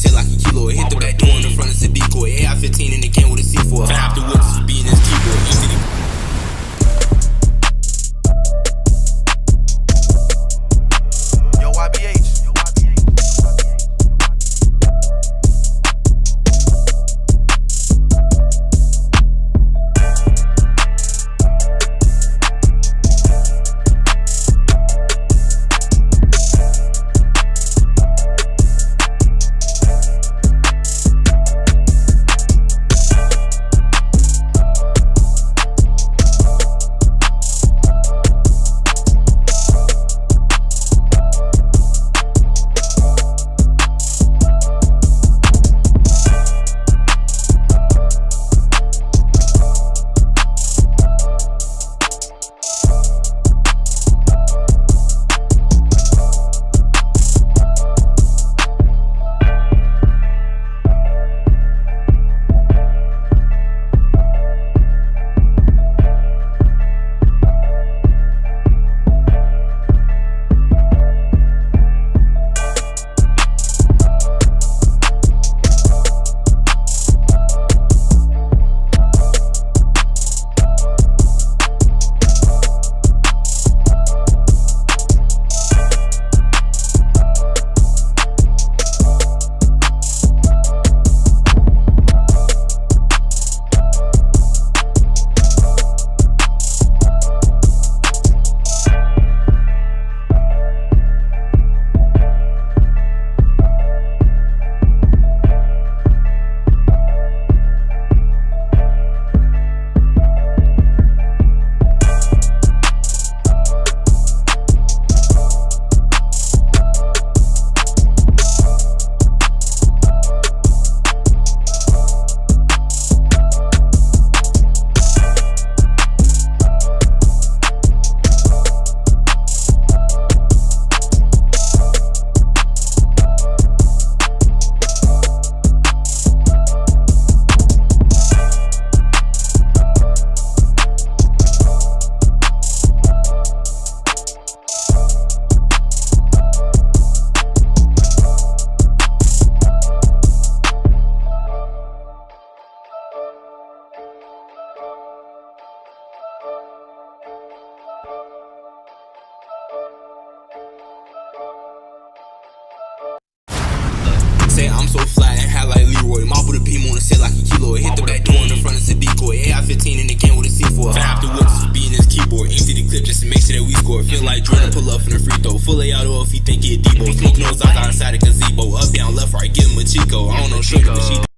set like a kilo. Hit the back door in the front, it's a decoy. AI 15 in the Say I'm so flat and hat like Leroy. With a beam on the set like a kilo. Hit the back door in the front, it's a decoy. AI 15 in the can with a C4. Afterwards, it's beating his keyboard. Easy the clip just to make sure that we score. Feel like Jordan pull up in the free throw. Full out or if he think a Debo. Smoke nose out inside a gazebo. Up, down, left, right, give him a Chico. I don't know, sugar, but she.